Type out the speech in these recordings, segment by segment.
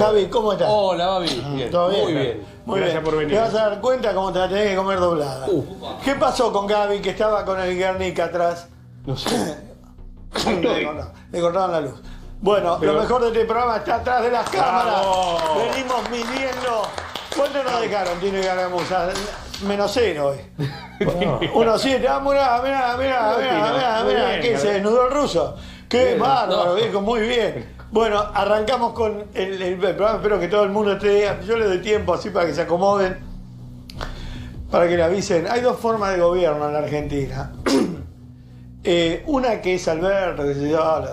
Javi, ¿cómo estás? Hola, Babi. Bien. ¿Todo bien? Muy bien. Muy Gracias bien. por venir. Te vas a dar cuenta cómo te la tenés que comer doblada. Uh. ¿Qué pasó con Gaby que estaba con el Guernica atrás? No sé. le, cortaron, le cortaron la luz. Bueno, Pero- lo mejor de este programa está atrás de las cámaras. Venimos midiendo. ¿Cuánto nos dejaron? Tiene Garamuza. Menos cero hoy. Uno siete. Ah, mirá, mirá, mirá, mirá, mirá, mirá. ¿Qué se desnudó el ruso? Qué bárbaro, No. viejo, muy bien. Bueno, arrancamos con el, el programa. Espero que todo el mundo esté. Yo le doy tiempo así para que se acomoden. Para que le avisen. Hay dos formas de gobierno en la Argentina. Eh, una que es Alberto, que se lo-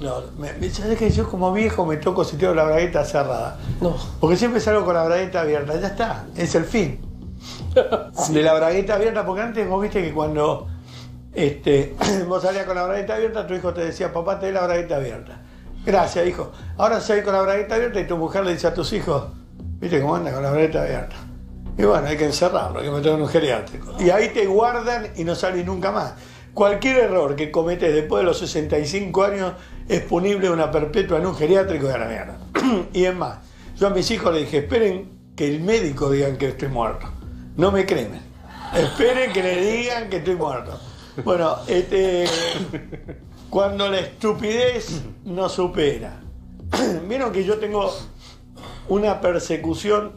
lo- me- me- ¿sabés que yo como viejo me toco si tengo la bragueta cerrada? No. Porque siempre salgo con la bragueta abierta, ya está, es el fin. De la bragueta abierta, porque antes vos viste que cuando este, vos salías con la bragueta abierta, tu hijo te decía, papá, te la bragueta abierta. Gracias, hijo. Ahora salís con la bragueta abierta y tu mujer le dice a tus hijos, viste cómo anda con la bragueta abierta. Y bueno, hay que encerrarlo, hay que meterlo en un geriátrico. Y ahí te guardan y no salís nunca más. Cualquier error que cometes después de los 65 años es punible una perpetua en un geriátrico de la mierda. y es más, yo a mis hijos les dije, esperen que el médico digan que estoy muerto. No me cremen. Esperen que le digan que estoy muerto. Bueno, este, cuando la estupidez no supera. Vieron que yo tengo una persecución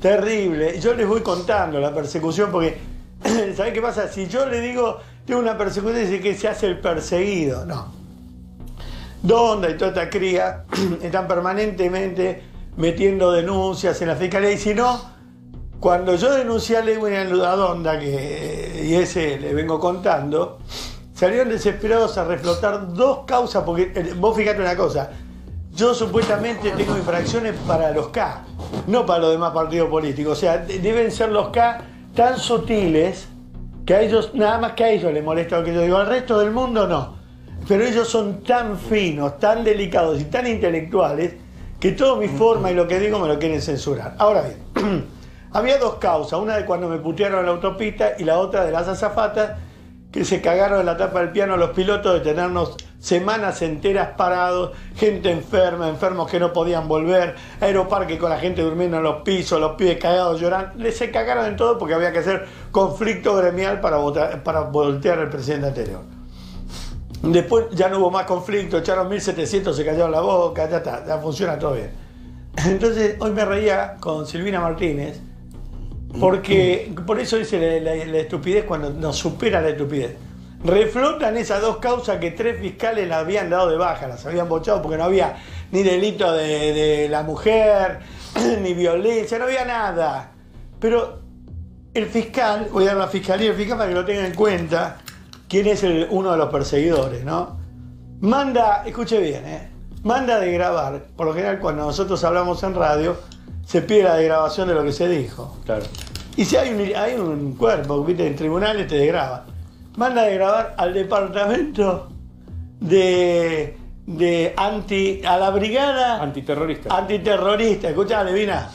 terrible. Yo les voy contando la persecución porque, ¿sabés qué pasa? Si yo le digo, tengo una persecución, dice que se hace el perseguido. No. Donda y toda esta cría están permanentemente metiendo denuncias en la fiscalía y si no, cuando yo denuncié a Lewin Donda, que, y ese le vengo contando, salieron desesperados a reflotar dos causas, porque eh, vos fíjate una cosa, yo supuestamente tengo infracciones para los K, no para los demás partidos políticos. O sea, de- deben ser los K tan sutiles que a ellos, nada más que a ellos les molesta lo que yo digo, al resto del mundo no. Pero ellos son tan finos, tan delicados y tan intelectuales que toda mi forma y lo que digo me lo quieren censurar. Ahora bien, había dos causas, una de cuando me putearon en la autopista y la otra de las azafatas que se cagaron en la tapa del piano los pilotos de tenernos semanas enteras parados, gente enferma, enfermos que no podían volver, aeroparque con la gente durmiendo en los pisos, los pibes cagados llorando, se cagaron en todo porque había que hacer conflicto gremial para voltear al presidente anterior. Después ya no hubo más conflicto, echaron 1700, se callaron la boca, ya está, ya funciona todo bien. Entonces hoy me reía con Silvina Martínez, porque por eso dice la, estupidez cuando nos supera la estupidez. Reflotan esas dos causas que tres fiscales las habían dado de baja, las habían bochado porque no había ni delito de, de la mujer, ni violencia, no había nada. Pero el fiscal, voy a dar la fiscalía el fiscal para que lo tengan en cuenta, quién es uno de los perseguidores, ¿no? Manda, escuche bien, ¿eh? Manda de grabar, por lo general cuando nosotros hablamos en radio, se pide la degrabación de lo que se dijo. Claro. Y si hay un, hay un cuerpo, viste, en tribunales te degraba. Manda de grabar al departamento de, de anti, a la brigada Antiterrorista. antiterrorista, escuchá, Levina,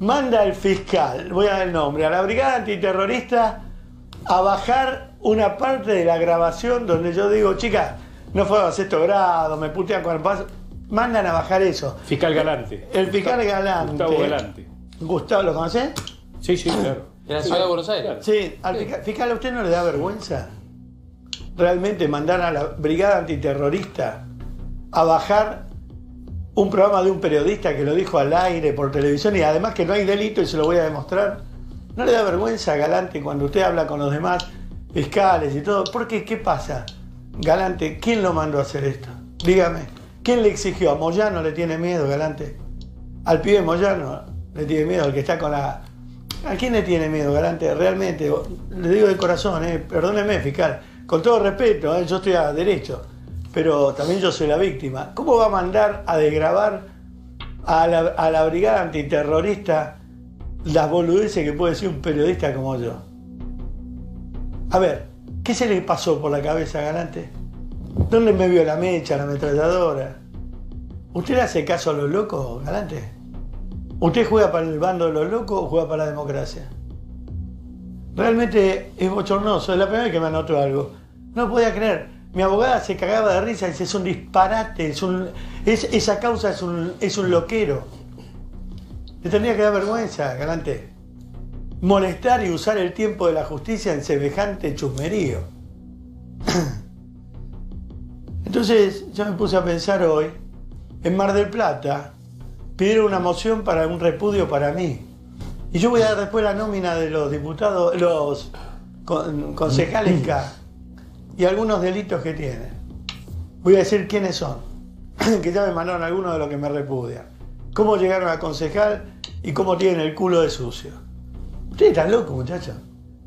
manda el fiscal, voy a dar el nombre, a la brigada antiterrorista a bajar una parte de la grabación donde yo digo, chica, no fue a sexto grado, me putean con el paso. Mandan a bajar eso. Fiscal Galante. El fiscal Galante. Gustavo Galante. Gustavo, ¿lo conocés? Sí, sí, claro. ¿En la ciudad de Buenos Aires? Sí, al fiscal, fiscal, ¿a usted no le da vergüenza realmente mandar a la brigada antiterrorista a bajar un programa de un periodista que lo dijo al aire por televisión y además que no hay delito y se lo voy a demostrar? ¿No le da vergüenza, Galante, cuando usted habla con los demás fiscales y todo? ¿Por qué? ¿Qué pasa? Galante, ¿quién lo mandó a hacer esto? Dígame, ¿quién le exigió? ¿A Moyano le tiene miedo, Galante? Al pibe Moyano le tiene miedo, al que está con la... ¿A quién le tiene miedo, Galante? Realmente, le digo de corazón, eh, perdóneme, fiscal, con todo respeto, eh, yo estoy a derecho, pero también yo soy la víctima. ¿Cómo va a mandar a desgrabar a la, brigada antiterrorista las boludeces que puede decir un periodista como yo? A ver, ¿qué se le pasó por la cabeza, Galante? ¿Dónde me vio la mecha, la ametralladora? ¿Usted hace caso a los locos, Galante? ¿Usted juega para el bando de los locos o juega para la democracia? Realmente es bochornoso, es la primera vez que me anoto algo. No podía creer. Mi abogada se cagaba de risa y dice, es un disparate, es un, es, esa causa es un, es un loquero. Le tendría que dar vergüenza, Galante. Molestar y usar el tiempo de la justicia en semejante chusmerío. Entonces yo me puse a pensar hoy, en Mar del Plata, pidieron una moción para un repudio para mí. Y yo voy a dar después la nómina de los diputados, los concejales K y algunos delitos que tienen. Voy a decir quiénes son, que ya me mandaron algunos de los que me repudian. Cómo llegaron a concejal y cómo tienen el culo de sucio. Ustedes están locos, muchachos.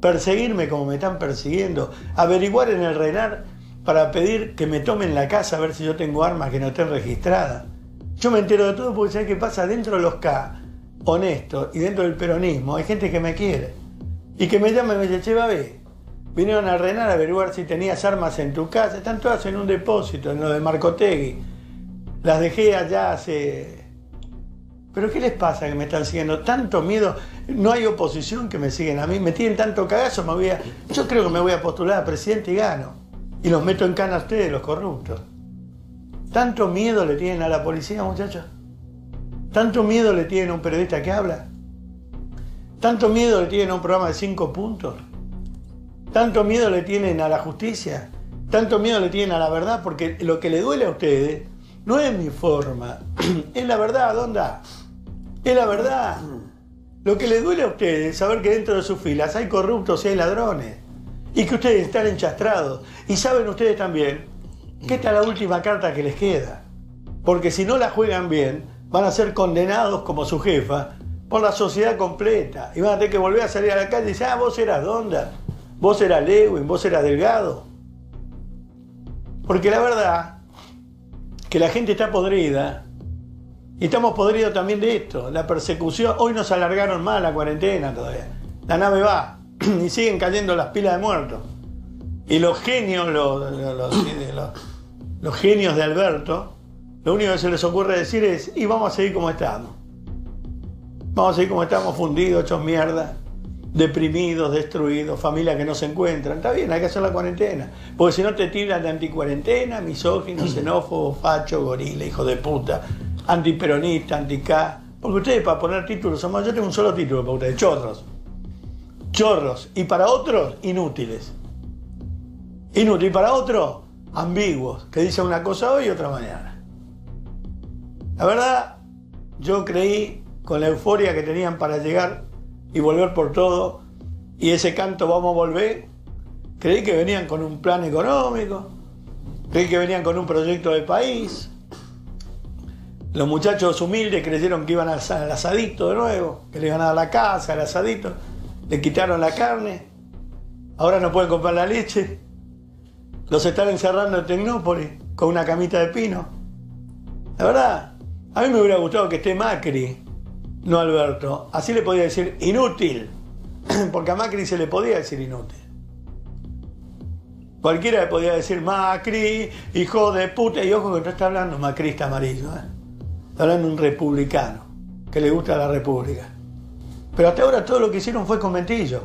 Perseguirme como me están persiguiendo. Averiguar en el RENAR para pedir que me tomen la casa a ver si yo tengo armas que no estén registradas. Yo me entero de todo porque sé qué pasa dentro de los K, honestos, y dentro del peronismo. Hay gente que me quiere. Y que me llama y me dice, che, ver. vinieron a Renar a averiguar si tenías armas en tu casa. Están todas en un depósito, en lo de Marcotegui. Las dejé allá hace... ¿Pero qué les pasa que me están siguiendo? Tanto miedo. No hay oposición que me siguen a mí. Me tienen tanto cagazo. Me voy a... Yo creo que me voy a postular a presidente y gano. Y los meto en cana a ustedes, los corruptos. ¿Tanto miedo le tienen a la policía, muchachos? ¿Tanto miedo le tienen a un periodista que habla? ¿Tanto miedo le tienen a un programa de cinco puntos? ¿Tanto miedo le tienen a la justicia? ¿Tanto miedo le tienen a la verdad? Porque lo que le duele a ustedes no es mi forma, es la verdad, ¿dónde? Es la verdad. Lo que le duele a ustedes es saber que dentro de sus filas hay corruptos y hay ladrones. Y que ustedes están enchastrados. Y saben ustedes también que esta es la última carta que les queda. Porque si no la juegan bien, van a ser condenados como su jefa por la sociedad completa. Y van a tener que volver a salir a la calle y decir, ah, vos eras Donda, vos eras Lewin, vos eras Delgado. Porque la verdad, que la gente está podrida, y estamos podridos también de esto, la persecución. Hoy nos alargaron más la cuarentena todavía. La nave va y siguen cayendo las pilas de muertos. Y los genios, los, los, genios de Alberto, lo único que se les ocurre decir es, y vamos a seguir como estamos. Vamos a seguir como estamos, fundidos, hechos mierda, deprimidos, destruidos, familias que no se encuentran. Está bien, hay que hacer la cuarentena. Porque si no te tiran de anticuarentena, misógino, xenófobo, facho, gorila, hijo de puta, antiperonista, anti-K. Porque ustedes para poner títulos, yo tengo un solo título para ustedes, chorros. Chorros. Y para otros, inútiles. Inútil para otro, ambiguos, que dicen una cosa hoy y otra mañana. La verdad, yo creí con la euforia que tenían para llegar y volver por todo, y ese canto vamos a volver, creí que venían con un plan económico, creí que venían con un proyecto de país. Los muchachos humildes creyeron que iban al asadito de nuevo, que le iban a dar la casa, al asadito, le quitaron la carne, ahora no pueden comprar la leche, los están encerrando en Tecnópolis con una camita de pino. La verdad, a mí me hubiera gustado que esté Macri, no Alberto. Así le podía decir inútil, porque a Macri se le podía decir inútil. Cualquiera le podía decir Macri, hijo de puta, y ojo que no está hablando macrista amarillo, ¿eh? está hablando un republicano que le gusta la república. Pero hasta ahora todo lo que hicieron fue con mentillo.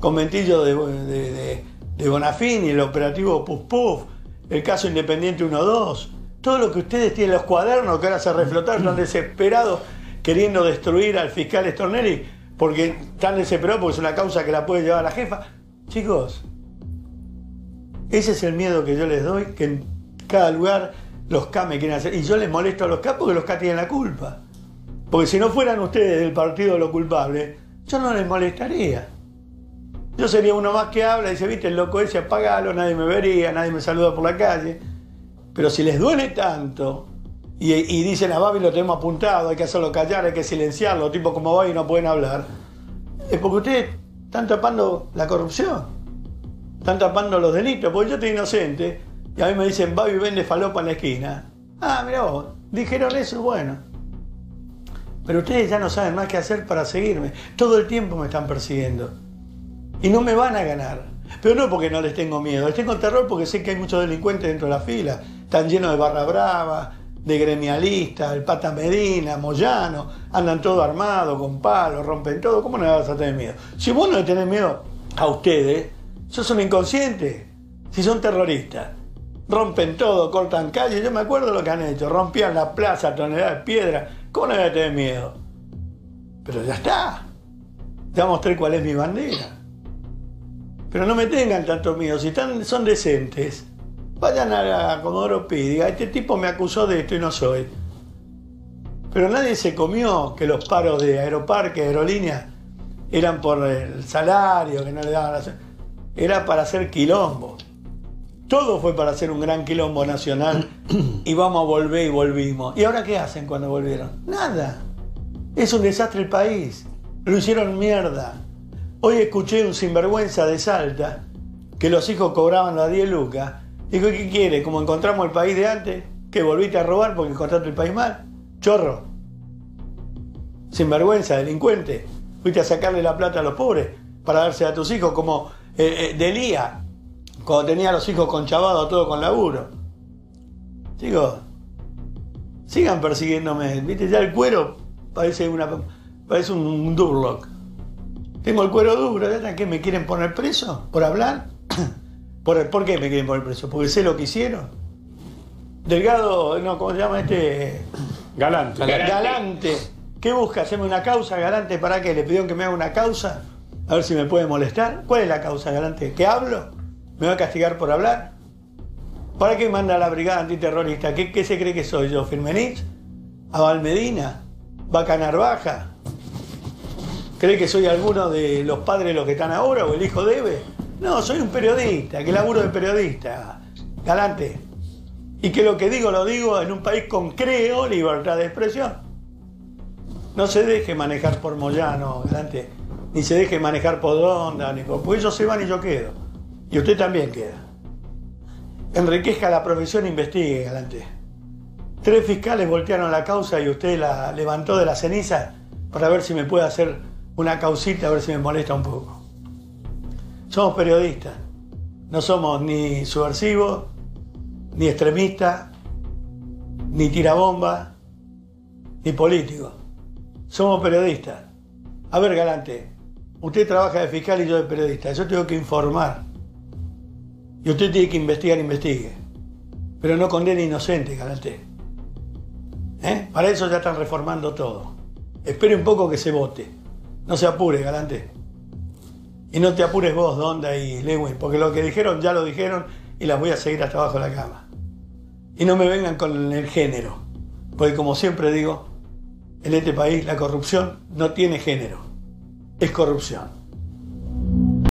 Con mentillo de de Bonafini, el operativo Puff Puff, el caso Independiente 1-2, todo lo que ustedes tienen, los cuadernos que ahora se reflotaron, están desesperados queriendo destruir al fiscal Stornelli porque están desesperados porque es una causa que la puede llevar la jefa. Chicos, ese es el miedo que yo les doy, que en cada lugar los K me quieren hacer. Y yo les molesto a los K porque los K tienen la culpa. Porque si no fueran ustedes del partido lo culpable, yo no les molestaría. Yo sería uno más que habla y dice, viste, el loco ese, apagalo, nadie me vería, nadie me saluda por la calle. Pero si les duele tanto y, dicen a Babi lo tenemos apuntado, hay que hacerlo callar, hay que silenciarlo, tipo como Babi no pueden hablar, es porque ustedes están tapando la corrupción, están tapando los delitos, porque yo estoy inocente y a mí me dicen, Babi vende falopa en la esquina. Ah, mira vos, dijeron eso, bueno. Pero ustedes ya no saben más qué hacer para seguirme. Todo el tiempo me están persiguiendo. Y no me van a ganar. Pero no porque no les tengo miedo, les tengo terror porque sé que hay muchos delincuentes dentro de la fila. Están llenos de barra brava, de gremialistas, el Pata Medina, Moyano, andan todos armados, con palos, rompen todo. ¿Cómo no vas a tener miedo? Si vos no le tenés miedo a ustedes, sos un inconsciente. Si son terroristas, rompen todo, cortan calles. Yo me acuerdo lo que han hecho. Rompían la plaza, toneladas de piedra. ¿Cómo no voy a tener miedo? Pero ya está. Ya mostré cuál es mi bandera. Pero no me tengan tanto miedo. Si están, son decentes, vayan a, a Comodoro Pi y diga, este tipo me acusó de esto y no soy. Pero nadie se comió que los paros de aeroparque, aerolíneas, eran por el salario, que no le daban la... Era para hacer quilombo. Todo fue para hacer un gran quilombo nacional y vamos a volver y volvimos. ¿Y ahora qué hacen cuando volvieron? Nada. Es un desastre el país. Lo hicieron mierda. Hoy escuché un sinvergüenza de Salta que los hijos cobraban las 10 lucas. Dijo, ¿qué quiere? Como encontramos el país de antes, que volviste a robar porque encontraste el país mal. Chorro. Sinvergüenza, delincuente. Fuiste a sacarle la plata a los pobres para darse a tus hijos como eh, eh, Delía, cuando tenía a los hijos conchavados todo con laburo. Chicos, sigan persiguiéndome. ¿Viste? Ya el cuero parece, una, parece un, un Durlock. Tengo el cuero duro, ¿ya qué? ¿Me quieren poner preso por hablar? ¿Por, ¿Por qué me quieren poner preso? ¿Porque sé lo que hicieron? Delgado, no, ¿cómo se llama este? Galante. Galante. ¿Qué busca? ¿Hacerme una causa, Galante? ¿Para qué? ¿Le pidieron que me haga una causa? A ver si me puede molestar. ¿Cuál es la causa, Galante? ¿Que hablo? ¿Me va a castigar por hablar? ¿Para qué manda a la brigada antiterrorista? ¿Qué, qué se cree que soy yo? ¿Firmenich? ¿A Valmedina? ¿Vaca Narvaja? ¿Cree que soy alguno de los padres de los que están ahora o el hijo debe? No, soy un periodista, que laburo de periodista. Galante. Y que lo que digo lo digo en un país con creo libertad de expresión. No se deje manejar por Moyano, Galante. Ni se deje manejar por Donda, ni por... Porque ellos se van y yo quedo. Y usted también queda. Enriquezca la profesión, investigue, Galante. Tres fiscales voltearon la causa y usted la levantó de la ceniza para ver si me puede hacer una causita, a ver si me molesta un poco. Somos periodistas. No somos ni subversivos, ni extremistas, ni tirabomba, ni políticos. Somos periodistas. A ver, Galante, usted trabaja de fiscal y yo de periodista. Yo tengo que informar. Y usted tiene que investigar, investigue. Pero no condene inocente, Galante. ¿Eh? Para eso ya están reformando todo. Espere un poco que se vote. No se apure, Galante. Y no te apures vos, Donda y Lewin, porque lo que dijeron ya lo dijeron y las voy a seguir hasta abajo de la cama. Y no me vengan con el género, porque como siempre digo, en este país la corrupción no tiene género, es corrupción.